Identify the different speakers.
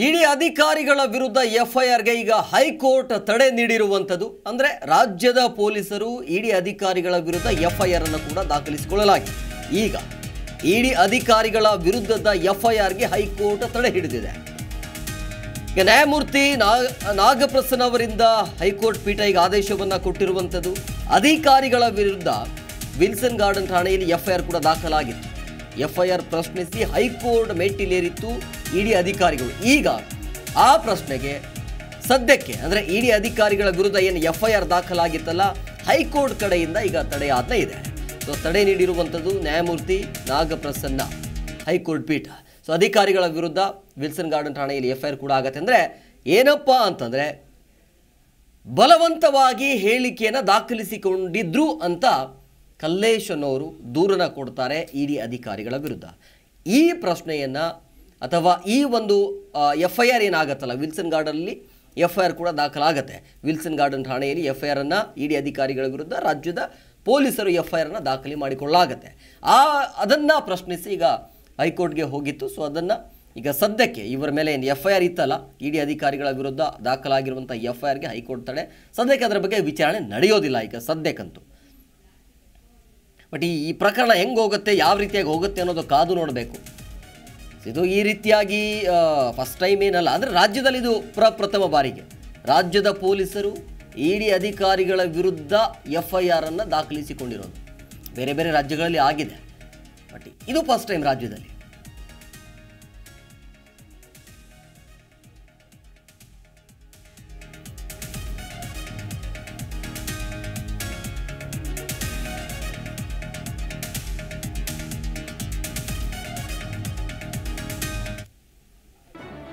Speaker 1: ಇಡಿ ಅಧಿಕಾರಿಗಳ ವಿರುದ್ಧ ಎಫ್ಐಆರ್ಗೆ ಈಗ ಹೈಕೋರ್ಟ್ ತಡೆ ನೀಡಿರುವಂಥದ್ದು. ಅಂದರೆ ರಾಜ್ಯದ ಪೊಲೀಸರು ಇಡಿ ಅಧಿಕಾರಿಗಳ ವಿರುದ್ಧ ಎಫ್ಐಆರ್ ಅನ್ನು ಕೂಡ ದಾಖಲಿಸಿಕೊಳ್ಳಲಾಗಿದೆ. ಈಗ ಇಡಿ ಅಧಿಕಾರಿಗಳ ವಿರುದ್ಧದ ಎಫ್ಐಆರ್ಗೆ ಹೈಕೋರ್ಟ್ ತಡೆ ಹಿಡಿದಿದೆ. ಈಗ ನ್ಯಾಯಮೂರ್ತಿ ನಾಗ ನಾಗಪ್ರಸನ್ನ ಅವರಿಂದ ಹೈಕೋರ್ಟ್ ಪೀಠ ಈಗ ಆದೇಶವನ್ನು ಕೊಟ್ಟಿರುವಂಥದ್ದು. ಅಧಿಕಾರಿಗಳ ವಿರುದ್ಧ ವಿಲ್ಸನ್ ಗಾರ್ಡನ್ ಠಾಣೆಯಲ್ಲಿ ಎಫ್ಐಆರ್ ಕೂಡ ದಾಖಲಾಗಿತ್ತು ಎಫ್ಐಆರ್ ಪ್ರಶ್ನಿಸಿ ಹೈಕೋರ್ಟ್ ಮೆಟ್ಟಿಲೇರಿತ್ತು. ಇಡಿ ಅಧಿಕಾರಿಗಳು. ಈಗ ಆ ಪ್ರಶ್ನೆಗೆ ಸದ್ಯಕ್ಕೆ, ಅಂದರೆ ಇಡಿ ಅಧಿಕಾರಿಗಳ ವಿರುದ್ಧ ಏನು ಎಫ್ ಐ ಆರ್ ದಾಖಲಾಗಿತ್ತಲ್ಲ, ಹೈಕೋರ್ಟ್ ಕಡೆಯಿಂದ ಈಗ ತಡೆಯಾಜ್ಞೆ ಇದೆ. ಸೊ ತಡೆ ನೀಡಿರುವಂಥದ್ದು ನ್ಯಾಯಮೂರ್ತಿ ನಾಗಪ್ರಸನ್ನ ಹೈಕೋರ್ಟ್ ಪೀಠ. ಸೊ ಅಧಿಕಾರಿಗಳ ವಿರುದ್ಧ ವಿಲ್ಸನ್ ಗಾರ್ಡನ್ ಠಾಣೆಯಲ್ಲಿ ಎಫ್ ಐ ಆರ್ ಕೂಡ ಆಗತ್ತೆ. ಅಂದರೆ ಏನಪ್ಪ ಅಂತಂದರೆ, ಬಲವಂತವಾಗಿ ಹೇಳಿಕೆಯನ್ನು ದಾಖಲಿಸಿಕೊಂಡಿದ್ರು ಅಂತ ಕಲ್ಲೇಶ್ ಅನ್ನೋರು ದೂರನ ಕೊಡ್ತಾರೆ ಇಡಿ ಅಧಿಕಾರಿಗಳ ವಿರುದ್ಧ. ಈ ಪ್ರಶ್ನೆಯನ್ನು ಅಥವಾ ಈ ಒಂದು ಎಫ್ ಐ ಆರ್ ಏನಾಗತ್ತಲ್ಲ? ವಿಲ್ಸನ್ ಗಾರ್ಡನಲ್ಲಿ ಎಫ್ ಐ ಆರ್ ಕೂಡ ದಾಖಲಾಗತ್ತೆ. ವಿಲ್ಸನ್ ಗಾರ್ಡನ್ ಠಾಣೆಯಲ್ಲಿ ಎಫ್ ಐ ಆರನ್ನು ಇಡಿ ಅಧಿಕಾರಿಗಳ ವಿರುದ್ಧ ರಾಜ್ಯದ ಪೊಲೀಸರು ಎಫ್ ಐ ಆರನ್ನು ದಾಖಲೆ ಮಾಡಿಕೊಳ್ಳಾಗತ್ತೆ. ಆ, ಅದನ್ನು ಪ್ರಶ್ನಿಸಿ ಈಗ ಹೈಕೋರ್ಟ್ಗೆ ಹೋಗಿತ್ತು. ಸೊ, ಅದನ್ನು ಈಗ ಸದ್ಯಕ್ಕೆ ಇವರ ಮೇಲೆ ಏನು ಎಫ್ ಐ ಆರ್ ಇತ್ತಲ್ಲ? ಇಡಿ ಅಧಿಕಾರಿಗಳ ವಿರುದ್ಧ ದಾಖಲಾಗಿರುವಂಥ ಎಫ್ ಐ ಆರ್ಗೆ ಹೈಕೋರ್ಟ್ ತಡೆ. ಸದ್ಯಕ್ಕೆ ಅದರ ಬಗ್ಗೆ ವಿಚಾರಣೆ ನಡೆಯೋದಿಲ್ಲ ಈಗ ಸದ್ಯಕ್ಕಂತೂ. ಬಟ್ ಈ ಪ್ರಕರಣ ಹೆಂಗೆ ಹೋಗುತ್ತೆ, ಯಾವ ರೀತಿಯಾಗಿ ಹೋಗುತ್ತೆ ಅನ್ನೋದು ಕಾದು ನೋಡಬೇಕು. ಇದು ಈ ರೀತಿಯಾಗಿ ಫಸ್ಟ್ ಟೈಮ್ ಏನಲ್ಲ, ಅಂದರೆ ರಾಜ್ಯದಲ್ಲಿ ಇದು ಪ್ರಪ್ರಥಮ ಬಾರಿಗೆ. ರಾಜ್ಯದ ಪೊಲೀಸರು, ಇಡಿ ಅಧಿಕಾರಿಗಳ ವಿರುದ್ಧ ಎಫ್ ಐ ಆರನ್ನು ದಾಖಲಿಸಿಕೊಂಡಿರೋದು. ಬೇರೆ ಬೇರೆ ರಾಜ್ಯಗಳಲ್ಲಿ ಆಗಿದೆ. ಬಟ್ ಇದು ಫಸ್ಟ್ ಟೈಮ್ ರಾಜ್ಯದಲ್ಲಿ.